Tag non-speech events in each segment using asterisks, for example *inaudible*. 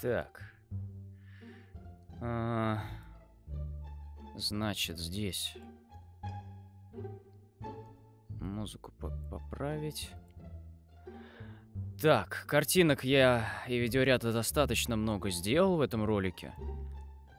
Так. А, значит, здесь музыку по поправить. Так, картинок я и видеоряда достаточно много сделал в этом ролике.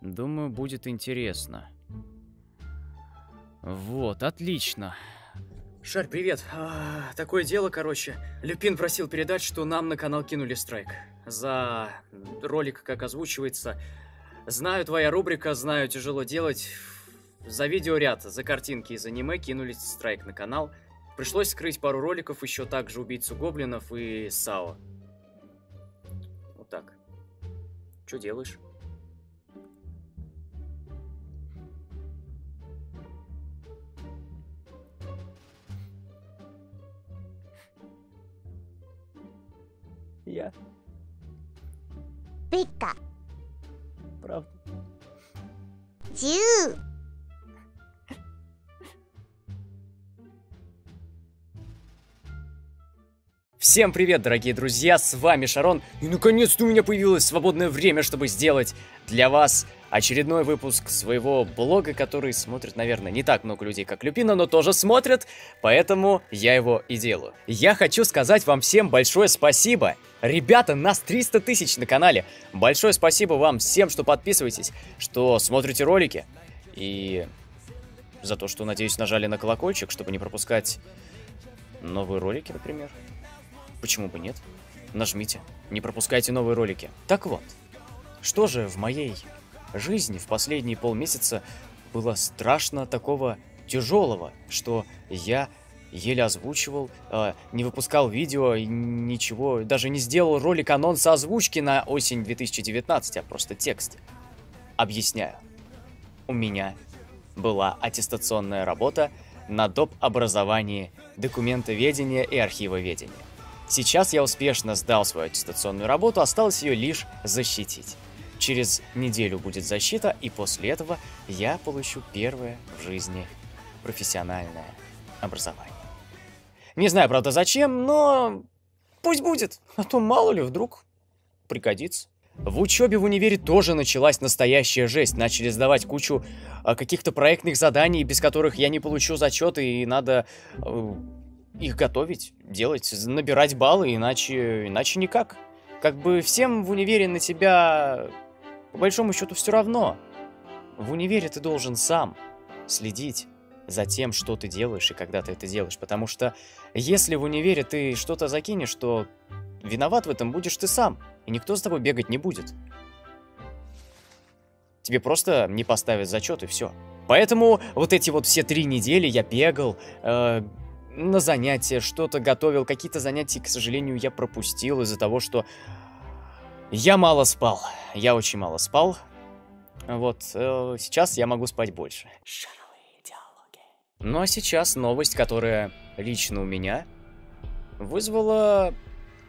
Думаю, будет интересно. Вот, отлично. Шарь, привет. А, такое дело, короче. Люпин просил передать, что нам на канал кинули страйк. За ролик, как озвучивается. Знаю, твоя рубрика, знаю, тяжело делать. За видеоряд, за картинки из аниме кинули страйк на канал. Пришлось скрыть пару роликов, еще также убийцу гоблинов и САО. Вот так. Что делаешь? Я. Пика. Правда. Чу. Всем привет, дорогие друзья, с вами Шарон, и наконец-то у меня появилось свободное время, чтобы сделать для вас очередной выпуск своего блога, который смотрит, наверное, не так много людей, как Люпина, но тоже смотрят, поэтому я его и делаю. Я хочу сказать вам всем большое спасибо. Ребята, нас 300 тысяч на канале. Большое спасибо вам всем, что подписываетесь, что смотрите ролики, и за то, что, надеюсь, нажали на колокольчик, чтобы не пропускать новые ролики, например. Почему бы нет? Нажмите, не пропускайте новые ролики. Так вот, что же в моей жизни в последние полмесяца было страшно такого тяжелого, что я еле озвучивал, э, не выпускал видео, ничего, даже не сделал ролик анонса озвучки на осень 2019, а просто текст. Объясняю. У меня была аттестационная работа на доп. образовании документоведения и архивоведения. Сейчас я успешно сдал свою аттестационную работу, осталось ее лишь защитить. Через неделю будет защита, и после этого я получу первое в жизни профессиональное образование. Не знаю, правда, зачем, но пусть будет, а то мало ли вдруг пригодится. В учебе в универе тоже началась настоящая жесть. Начали сдавать кучу а, каких-то проектных заданий, без которых я не получу зачеты, и надо э, их готовить, делать, набирать баллы, иначе, иначе никак. Как бы всем в универе на тебя, по большому счету, все равно. В универе ты должен сам следить за тем, что ты делаешь и когда ты это делаешь. Потому что если в универе ты что-то закинешь, то виноват в этом будешь ты сам. И никто с тобой бегать не будет. Тебе просто не поставят зачет и все. Поэтому вот эти вот все три недели я бегал, э, на занятия, что-то готовил. Какие-то занятия, к сожалению, я пропустил из-за того, что я мало спал. Я очень мало спал. Вот, э, сейчас я могу спать больше. Ну а сейчас новость, которая лично у меня вызвала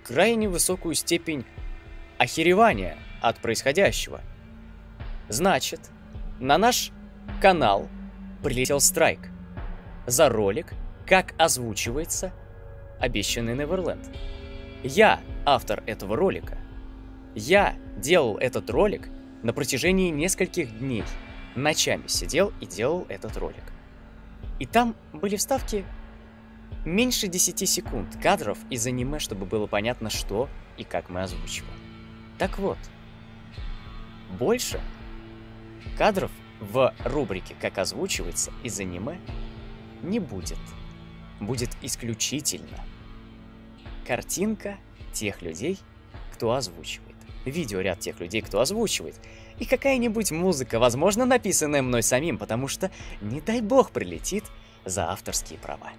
крайне высокую степень охеревания от происходящего. Значит, на наш канал прилетел страйк за ролик, как озвучивается обещанный Неверленд. Я автор этого ролика. Я делал этот ролик на протяжении нескольких дней. Ночами сидел и делал этот ролик. И там были вставки меньше 10 секунд кадров из аниме, чтобы было понятно, что и как мы озвучиваем. Так вот, больше кадров в рубрике «Как озвучивается» из аниме не будет будет исключительно картинка тех людей, кто озвучивает, видеоряд тех людей, кто озвучивает, и какая-нибудь музыка, возможно, написанная мной самим, потому что, не дай бог, прилетит за авторские права.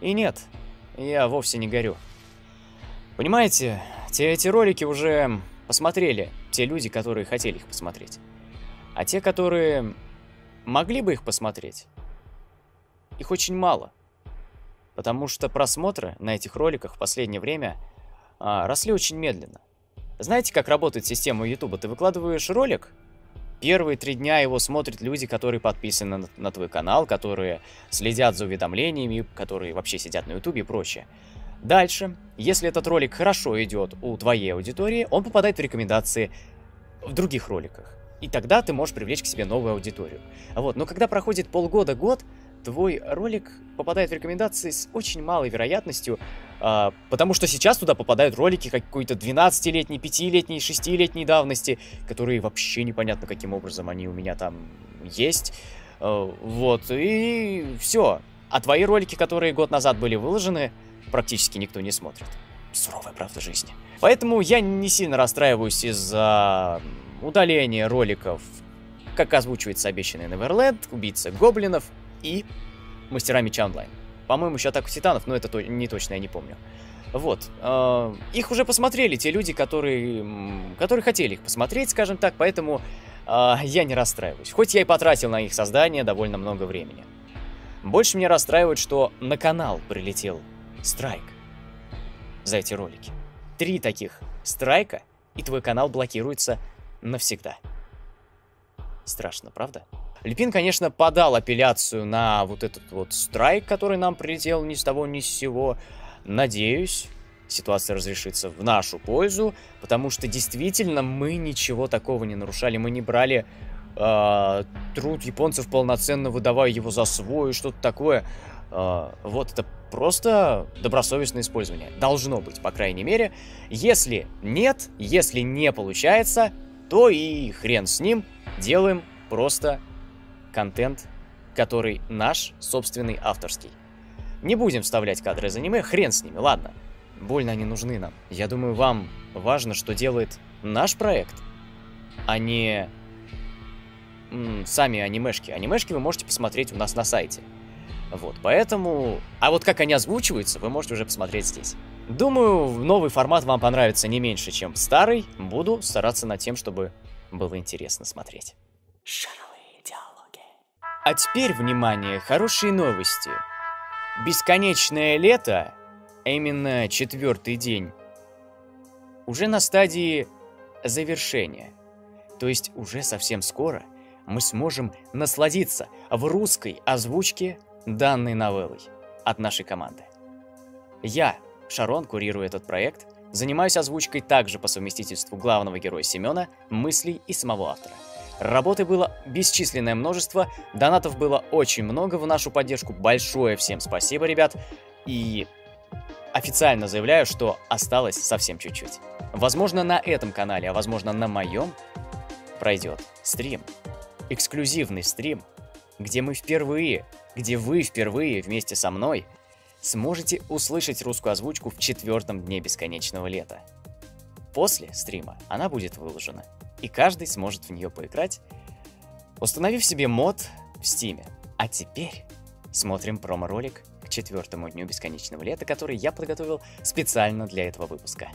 И нет, я вовсе не горю. Понимаете, те эти ролики уже посмотрели те люди, которые хотели их посмотреть. А те, которые могли бы их посмотреть, их очень мало. Потому что просмотры на этих роликах в последнее время а, росли очень медленно. Знаете, как работает система YouTube? Ты выкладываешь ролик, первые три дня его смотрят люди, которые подписаны на, на твой канал, которые следят за уведомлениями, которые вообще сидят на YouTube и прочее. Дальше, если этот ролик хорошо идет у твоей аудитории, он попадает в рекомендации в других роликах. И тогда ты можешь привлечь к себе новую аудиторию. Вот. Но когда проходит полгода-год, твой ролик попадает в рекомендации с очень малой вероятностью, а, потому что сейчас туда попадают ролики какой-то 12-летней, 5-летней, 6-летней давности, которые вообще непонятно каким образом они у меня там есть. А, вот, и все. А твои ролики, которые год назад были выложены, практически никто не смотрит. Суровая правда жизни. Поэтому я не сильно расстраиваюсь из-за удаления роликов, как озвучивается обещанный Неверленд, убийца гоблинов и Мастера Меча. По-моему, еще Атаку Титанов, но это то не точно, я не помню. Вот. Э их уже посмотрели те люди, которые, которые хотели их посмотреть, скажем так, поэтому э я не расстраиваюсь. Хоть я и потратил на их создание довольно много времени. Больше меня расстраивает, что на канал прилетел страйк за эти ролики. Три таких страйка, и твой канал блокируется навсегда. Страшно, правда? Липин, конечно, подал апелляцию на вот этот вот страйк, который нам прилетел ни с того ни с сего. Надеюсь, ситуация разрешится в нашу пользу, потому что действительно мы ничего такого не нарушали, мы не брали э, труд японцев полноценно, выдавая его за свой, что-то такое. Э, вот это просто добросовестное использование. Должно быть, по крайней мере. Если нет, если не получается, то и хрен с ним, делаем просто контент, который наш, собственный, авторский. Не будем вставлять кадры из аниме, хрен с ними, ладно. Больно они нужны нам. Я думаю, вам важно, что делает наш проект, а не сами анимешки. Анимешки вы можете посмотреть у нас на сайте. Вот, поэтому... А вот как они озвучиваются, вы можете уже посмотреть здесь. Думаю, новый формат вам понравится не меньше, чем старый. Буду стараться над тем, чтобы было интересно смотреть. А теперь, внимание, хорошие новости. Бесконечное лето, а именно четвертый день, уже на стадии завершения. То есть уже совсем скоро мы сможем насладиться в русской озвучке данной новеллой от нашей команды. Я, Шарон, курирую этот проект, занимаюсь озвучкой также по совместительству главного героя Семена, мыслей и самого автора. Работы было бесчисленное множество, донатов было очень много в нашу поддержку, большое всем спасибо, ребят, и официально заявляю, что осталось совсем чуть-чуть. Возможно, на этом канале, а возможно, на моем пройдет стрим, эксклюзивный стрим, где мы впервые, где вы впервые вместе со мной сможете услышать русскую озвучку в четвертом дне бесконечного лета. После стрима она будет выложена, и каждый сможет в нее поиграть, установив себе мод в стиме. А теперь смотрим промо-ролик к четвертому дню бесконечного лета, который я подготовил специально для этого выпуска.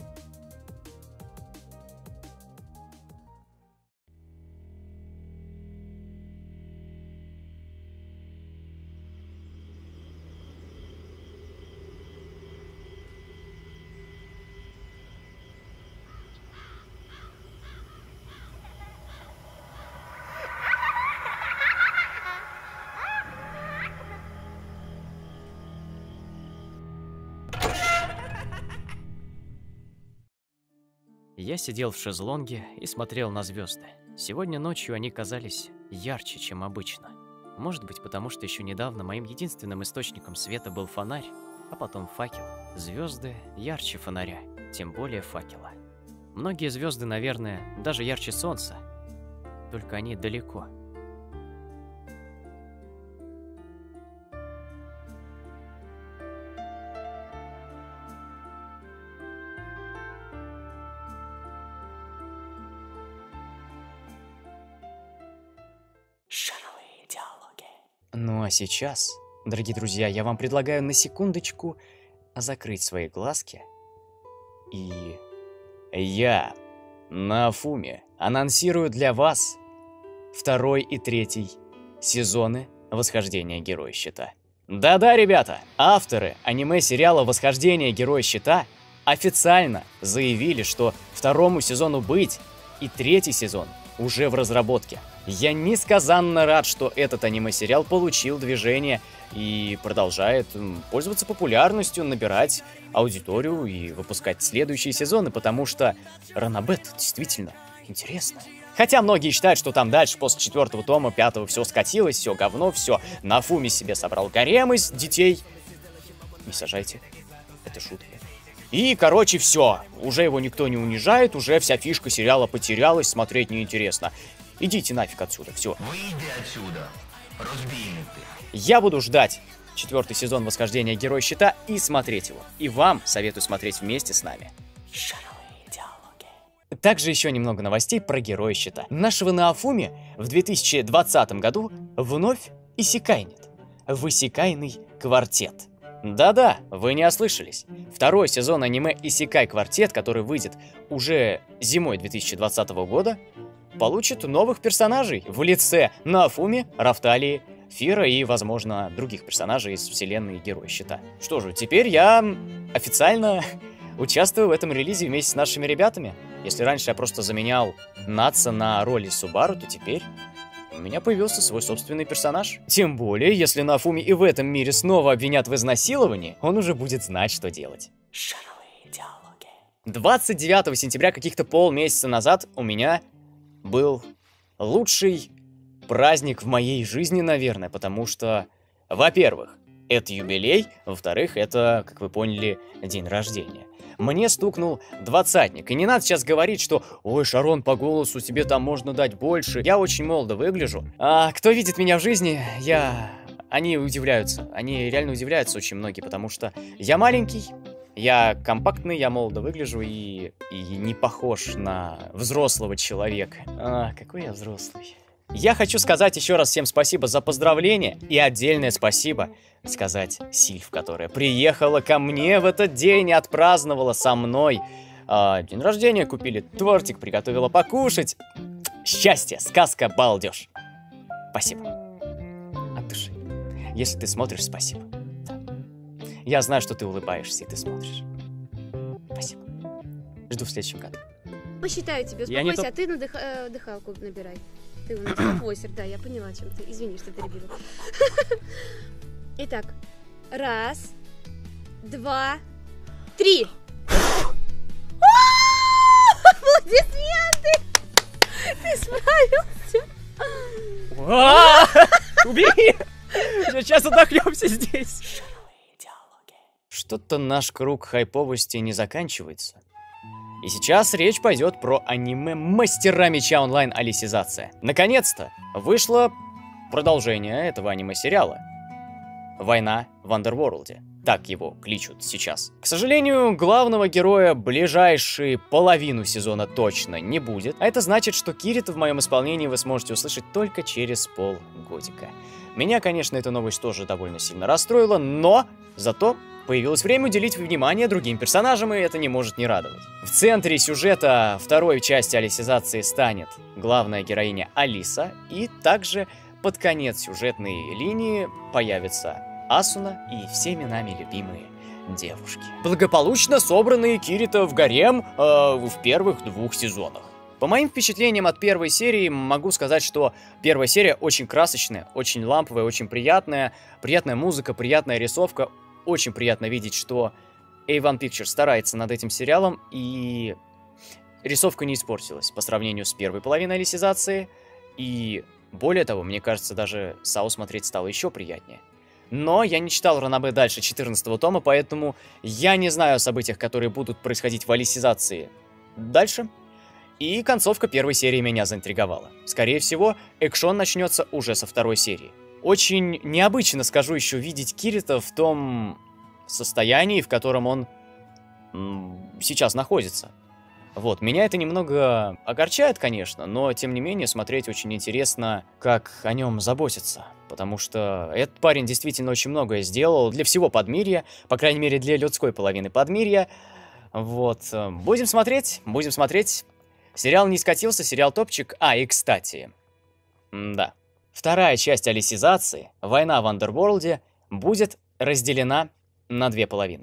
Я сидел в шезлонге и смотрел на звезды. Сегодня ночью они казались ярче, чем обычно. Может быть, потому что еще недавно моим единственным источником света был фонарь, а потом факел. Звезды ярче фонаря, тем более факела. Многие звезды, наверное, даже ярче солнца, только они далеко. А сейчас, дорогие друзья, я вам предлагаю на секундочку закрыть свои глазки. И я на Афуме анонсирую для вас второй и третий сезоны Восхождения Героя Щита. Да-да, ребята, авторы аниме-сериала Восхождение Героя Щита официально заявили, что второму сезону быть и третий сезон уже в разработке. Я несказанно рад, что этот аниме-сериал получил движение и продолжает пользоваться популярностью, набирать аудиторию и выпускать следующие сезоны, потому что Ранабет действительно интересно. Хотя многие считают, что там дальше, после четвертого тома, пятого, все скатилось, все говно, все. На Фуме себе собрал гарем из детей. Не сажайте. Это шутка. И, короче, все. Уже его никто не унижает, уже вся фишка сериала потерялась, смотреть неинтересно. Идите нафиг отсюда, все. Выйди отсюда, разбийнутый. Я буду ждать четвертый сезон восхождения Герой Щита и смотреть его. И вам советую смотреть вместе с нами. Также еще немного новостей про Героя Щита. Нашего Наафуми в 2020 году вновь Исикайнет. Высекайный квартет. Да-да, вы не ослышались. Второй сезон аниме Исикай Квартет, который выйдет уже зимой 2020 года, получит новых персонажей в лице Нафуми, Рафталии, Фира и, возможно, других персонажей из вселенной Героя Щита. Что же, теперь я официально *laughs* участвую в этом релизе вместе с нашими ребятами. Если раньше я просто заменял Натса на роли Субару, то теперь у меня появился свой собственный персонаж. Тем более, если Нафуми и в этом мире снова обвинят в изнасиловании, он уже будет знать, что делать. 29 сентября, каких-то полмесяца назад, у меня был лучший праздник в моей жизни, наверное, потому что, во-первых, это юбилей, во-вторых, это, как вы поняли, день рождения. Мне стукнул двадцатник, и не надо сейчас говорить, что «Ой, Шарон, по голосу тебе там можно дать больше». Я очень молодо выгляжу. А кто видит меня в жизни, я... Они удивляются, они реально удивляются очень многие, потому что я маленький, я компактный, я молодо выгляжу и, и не похож на взрослого человека. А, какой я взрослый. Я хочу сказать еще раз всем спасибо за поздравление и отдельное спасибо сказать Сильв, которая приехала ко мне в этот день и отпраздновала со мной. А, день рождения купили тортик, приготовила покушать. Счастье, сказка, балдеж. Спасибо. От души. Если ты смотришь, спасибо. Я знаю, что ты улыбаешься, и ты смотришь. Спасибо. Жду в следующем году. Посчитаю тебе, успокойся, не а ты на дых... э, дыхалку набирай. Ты у нас композер, да, я поняла, чем ты. Извини, что перебила. *laughs* Итак, раз, два, три. *laughs* Аплодисменты! Ты справился! Убери! Сейчас отдохнемся здесь. Что-то наш круг хайповости не заканчивается. И сейчас речь пойдет про аниме «Мастера меча онлайн Алисизация». Наконец-то вышло продолжение этого аниме-сериала. «Война в Андерворлде». Так его кличут сейчас. К сожалению, главного героя ближайшие половину сезона точно не будет. А это значит, что Кирита в моем исполнении вы сможете услышать только через полгодика. Меня, конечно, эта новость тоже довольно сильно расстроила, но зато Появилось время уделить внимание другим персонажам, и это не может не радовать. В центре сюжета второй части алисизации станет главная героиня Алиса, и также под конец сюжетной линии появится Асуна и всеми нами любимые девушки. Благополучно собранные Кирита в гарем э, в первых двух сезонах. По моим впечатлениям от первой серии могу сказать, что первая серия очень красочная, очень ламповая, очень приятная. Приятная музыка, приятная рисовка, очень приятно видеть, что A1 Pictures старается над этим сериалом, и рисовка не испортилась по сравнению с первой половиной алисизации, и более того, мне кажется, даже САУ смотреть стало еще приятнее. Но я не читал Ранабе дальше 14 тома, поэтому я не знаю о событиях, которые будут происходить в алисизации дальше. И концовка первой серии меня заинтриговала. Скорее всего, экшон начнется уже со второй серии. Очень необычно, скажу еще, видеть Кирита в том состоянии, в котором он сейчас находится. Вот, меня это немного огорчает, конечно, но, тем не менее, смотреть очень интересно, как о нем заботиться. Потому что этот парень действительно очень многое сделал для всего подмирья, по крайней мере, для людской половины подмирья. Вот, э, будем смотреть, будем смотреть. Сериал не скатился, сериал топчик. А, и кстати, да, Вторая часть алисизации, война в Андерворлде, будет разделена на две половины.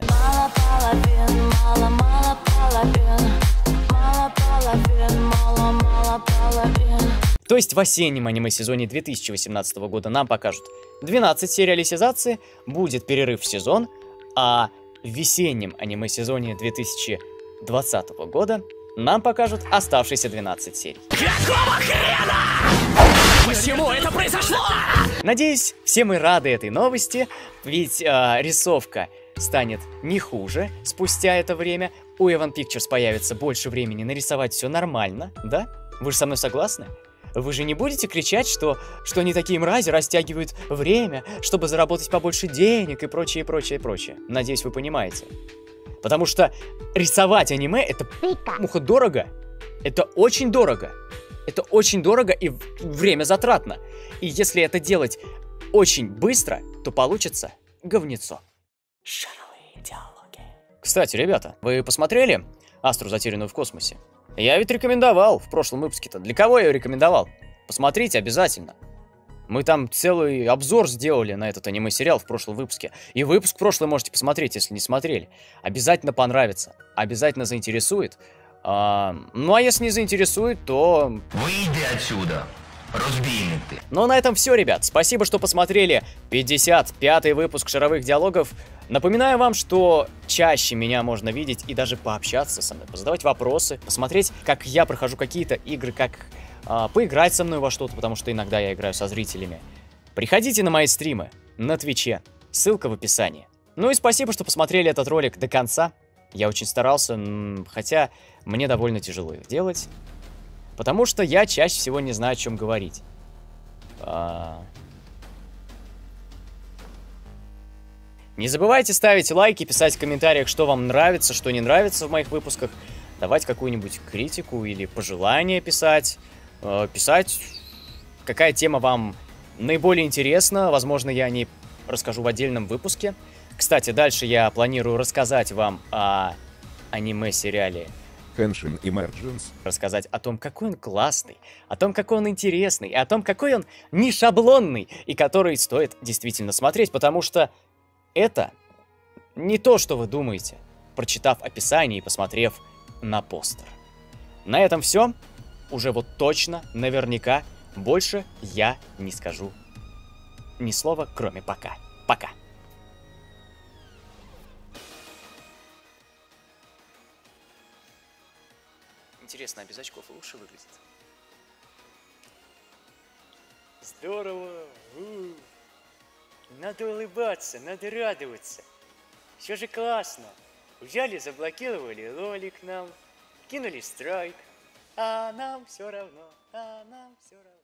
То есть в осеннем аниме-сезоне 2018 года нам покажут 12 сериализации, будет перерыв в сезон, а в весеннем аниме-сезоне 2020 года нам покажут оставшиеся 12 серий. Какого хрена? Почему это произошло? Надеюсь, все мы рады этой новости, ведь э, рисовка станет не хуже спустя это время. У Evan Pictures появится больше времени нарисовать все нормально, да? Вы же со мной согласны? Вы же не будете кричать, что, что они такие мрази растягивают время, чтобы заработать побольше денег и прочее, прочее, прочее. Надеюсь, вы понимаете. Потому что рисовать аниме это муха дорого. Это очень дорого. Это очень дорого и время затратно. И если это делать очень быстро, то получится говнецо. Кстати, ребята, вы посмотрели Астру, затерянную в космосе? Я ведь рекомендовал в прошлом выпуске-то. Для кого я ее рекомендовал? Посмотрите обязательно. Мы там целый обзор сделали на этот аниме-сериал в прошлом выпуске. И выпуск прошлый можете посмотреть, если не смотрели. Обязательно понравится. Обязательно заинтересует. А, ну а если не заинтересует, то... Выйди отсюда. Ты. Ну на этом все, ребят. Спасибо, что посмотрели 55-й выпуск шаровых диалогов. Напоминаю вам, что чаще меня можно видеть и даже пообщаться со мной, позадавать вопросы, посмотреть, как я прохожу какие-то игры, как а, поиграть со мной во что-то, потому что иногда я играю со зрителями. Приходите на мои стримы на Твиче, ссылка в описании. Ну и спасибо, что посмотрели этот ролик до конца. Я очень старался, хотя мне довольно тяжело их делать, потому что я чаще всего не знаю, о чем говорить. А... Не забывайте ставить лайки, писать в комментариях, что вам нравится, что не нравится в моих выпусках, давать какую-нибудь критику или пожелание писать. Э, писать, какая тема вам наиболее интересна. Возможно, я не расскажу в отдельном выпуске. Кстати, дальше я планирую рассказать вам о аниме-сериале Henshin Emergence. Рассказать о том, какой он классный, о том, какой он интересный, и о том, какой он не шаблонный, и который стоит действительно смотреть, потому что это не то, что вы думаете, прочитав описание и посмотрев на постер. На этом все уже вот точно, наверняка, больше я не скажу ни слова, кроме пока. Пока. Интересно, а без очков лучше выглядит? Здорово! У -у. Надо улыбаться, надо радоваться. Все же классно. Взяли, заблокировали ролик нам, кинули страйк. А нам все равно, а нам все равно.